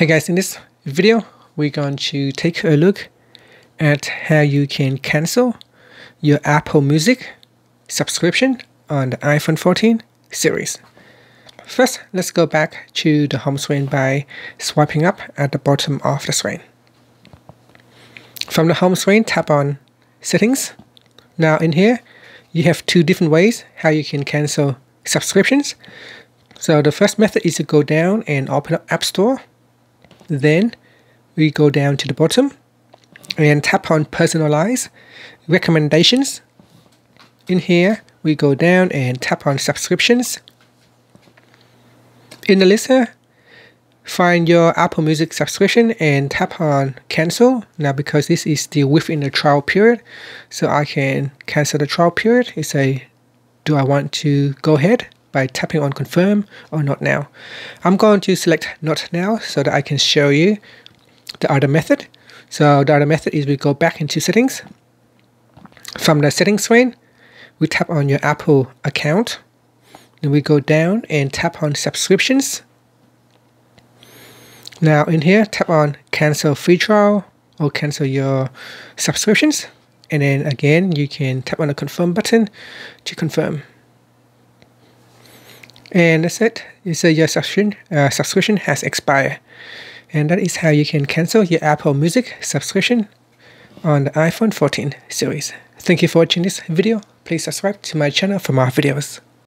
Hey guys, in this video, we're going to take a look at how you can cancel your Apple Music subscription on the iPhone 14 series. First, let's go back to the home screen by swiping up at the bottom of the screen. From the home screen, tap on Settings. Now in here, you have two different ways how you can cancel subscriptions. So the first method is to go down and open up App Store then we go down to the bottom and tap on personalize recommendations. In here, we go down and tap on subscriptions. In the list find your Apple Music subscription and tap on cancel. Now because this is still within the trial period, so I can cancel the trial period. It's say, do I want to go ahead? By tapping on confirm or not now. I'm going to select not now so that I can show you the other method. So the other method is we go back into settings. From the settings screen, we tap on your Apple account. Then we go down and tap on subscriptions. Now in here, tap on cancel free trial or cancel your subscriptions. And then again, you can tap on the confirm button to confirm. And that's it. You say your subscription, uh, subscription has expired. And that is how you can cancel your Apple Music subscription on the iPhone 14 series. Thank you for watching this video. Please subscribe to my channel for more videos.